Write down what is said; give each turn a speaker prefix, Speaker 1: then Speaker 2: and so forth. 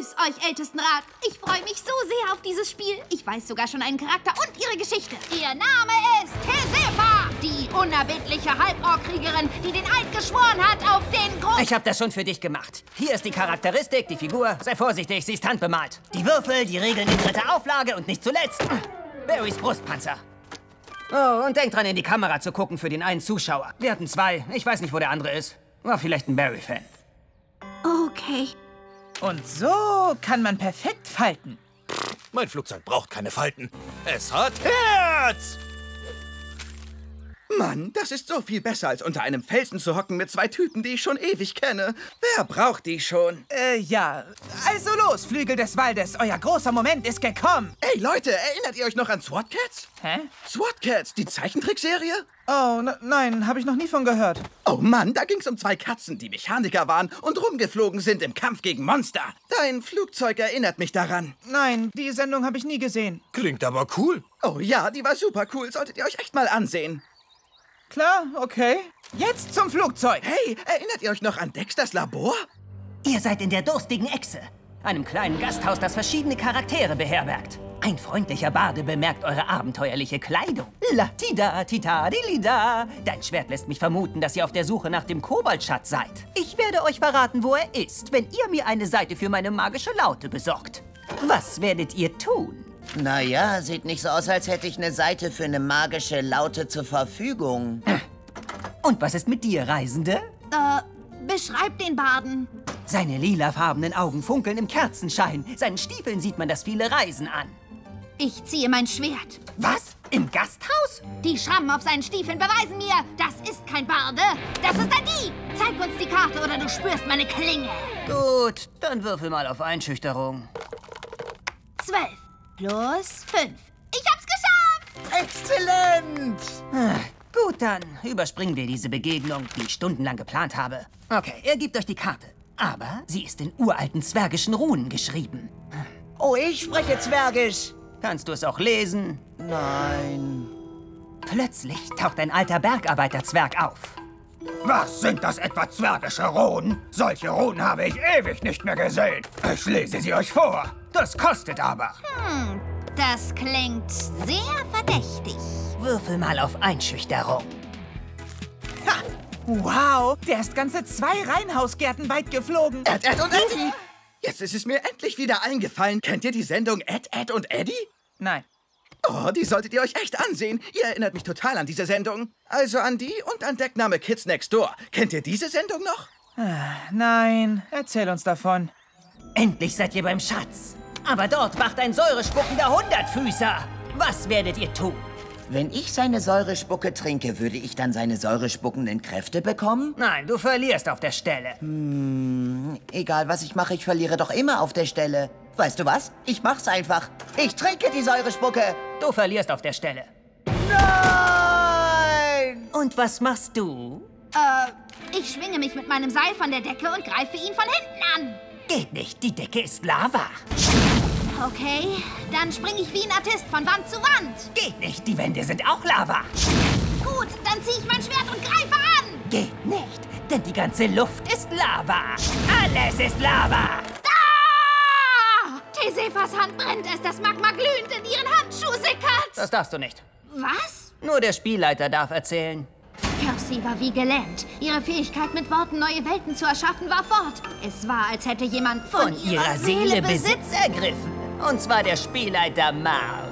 Speaker 1: Grüß euch, Ältestenrat. Ich freue mich so sehr auf dieses Spiel. Ich weiß sogar schon einen Charakter und ihre Geschichte. Ihr Name ist Tesefa, die unerbittliche Halborkriegerin, die den Eid geschworen hat auf den Grund...
Speaker 2: Ich habe das schon für dich gemacht. Hier ist die Charakteristik, die Figur. Sei vorsichtig, sie ist handbemalt. Die Würfel, die Regeln in dritter Auflage und nicht zuletzt Barrys Brustpanzer. Oh, und denk dran, in die Kamera zu gucken für den einen Zuschauer. Wir hatten zwei. Ich weiß nicht, wo der andere ist. War vielleicht ein Barry-Fan.
Speaker 1: Okay.
Speaker 3: Und so kann man perfekt falten.
Speaker 4: Mein Flugzeug braucht keine Falten. Es hat Herz!
Speaker 5: Mann, das ist so viel besser, als unter einem Felsen zu hocken mit zwei Typen, die ich schon ewig kenne. Wer braucht die schon?
Speaker 3: Äh, ja. Also los, Flügel des Waldes. Euer großer Moment ist gekommen.
Speaker 5: Ey, Leute, erinnert ihr euch noch an SWAT Cats?
Speaker 3: Hä?
Speaker 5: SWAT Cats, die Zeichentrickserie?
Speaker 3: Oh, nein, habe ich noch nie von gehört.
Speaker 5: Oh Mann, da ging's um zwei Katzen, die Mechaniker waren und rumgeflogen sind im Kampf gegen Monster. Dein Flugzeug erinnert mich daran.
Speaker 3: Nein, die Sendung habe ich nie gesehen.
Speaker 4: Klingt aber cool.
Speaker 5: Oh ja, die war super cool. Solltet ihr euch echt mal ansehen.
Speaker 3: Klar, okay. Jetzt zum Flugzeug.
Speaker 5: Hey, erinnert ihr euch noch an Dexters Labor?
Speaker 2: Ihr seid in der durstigen Echse, einem kleinen Gasthaus, das verschiedene Charaktere beherbergt. Ein freundlicher Barde bemerkt eure abenteuerliche Kleidung. Latida, tita, dilida. Dein Schwert lässt mich vermuten, dass ihr auf der Suche nach dem Koboldschatz seid. Ich werde euch verraten, wo er ist, wenn ihr mir eine Seite für meine magische Laute besorgt. Was werdet ihr tun?
Speaker 6: Naja, sieht nicht so aus, als hätte ich eine Seite für eine magische Laute zur Verfügung.
Speaker 2: Und was ist mit dir, Reisende?
Speaker 1: Äh, beschreib den Baden.
Speaker 2: Seine lilafarbenen Augen funkeln im Kerzenschein. Seinen Stiefeln sieht man das viele Reisen an.
Speaker 1: Ich ziehe mein Schwert.
Speaker 2: Was? Im Gasthaus?
Speaker 1: Die Schrammen auf seinen Stiefeln beweisen mir, das ist kein Barde. Das ist ein Dieb. Zeig uns die Karte oder du spürst meine Klinge.
Speaker 2: Gut, dann würfel mal auf Einschüchterung.
Speaker 1: Zwölf plus fünf. Ich hab's geschafft!
Speaker 6: Exzellent!
Speaker 2: Ah, gut, dann überspringen wir diese Begegnung, die ich stundenlang geplant habe. Okay, er gibt euch die Karte. Aber sie ist in uralten zwergischen Runen geschrieben.
Speaker 6: Oh, ich spreche Zwergisch.
Speaker 2: Kannst du es auch lesen?
Speaker 6: Nein.
Speaker 2: Plötzlich taucht ein alter Bergarbeiterzwerg auf.
Speaker 7: Was sind das etwa zwergische Runen? Solche Runen habe ich ewig nicht mehr gesehen. Ich lese sie euch vor. Das kostet aber.
Speaker 1: Hm, das klingt sehr verdächtig.
Speaker 2: Würfel mal auf Einschüchterung.
Speaker 3: Ha! Wow, der ist ganze zwei Reihenhausgärten weit geflogen.
Speaker 5: Ed, Ed und Eddie! Jetzt ist es mir endlich wieder eingefallen. Kennt ihr die Sendung Ed, Ed und Eddie?
Speaker 3: Nein.
Speaker 5: Oh, die solltet ihr euch echt ansehen. Ihr erinnert mich total an diese Sendung. Also an die und an Deckname Kids Next Door. Kennt ihr diese Sendung noch?
Speaker 3: Ah, nein, erzähl uns davon.
Speaker 2: Endlich seid ihr beim Schatz. Aber dort wacht ein säurespuckender Hundertfüßer. Was werdet ihr tun?
Speaker 6: Wenn ich seine Säurespucke trinke, würde ich dann seine säurespuckenden Kräfte bekommen?
Speaker 2: Nein, du verlierst auf der Stelle.
Speaker 6: Hm, egal was ich mache, ich verliere doch immer auf der Stelle. Weißt du was? Ich mach's einfach. Ich trinke die Säurespucke.
Speaker 2: Du verlierst auf der Stelle.
Speaker 6: Nein!
Speaker 2: Und was machst du?
Speaker 1: Äh, ich schwinge mich mit meinem Seil von der Decke und greife ihn von hinten an.
Speaker 2: Geht nicht, die Decke ist Lava.
Speaker 1: Okay, dann springe ich wie ein Artist von Wand zu Wand.
Speaker 2: Geht nicht, die Wände sind auch Lava.
Speaker 1: Gut, dann ziehe ich mein Schwert und greife an.
Speaker 2: Geht nicht, denn die ganze Luft ist Lava. Alles ist Lava.
Speaker 1: Tesefas Hand brennt, als das Magma glühend in ihren Handschuh sickert.
Speaker 2: Das darfst du nicht.
Speaker 1: Was?
Speaker 2: Nur der Spielleiter darf erzählen.
Speaker 1: Percy war wie gelähmt. Ihre Fähigkeit, mit Worten neue Welten zu erschaffen, war fort. Es war, als hätte jemand von,
Speaker 2: Von ihrer Seele Besitz ergriffen. Und zwar der Spielleiter Marv.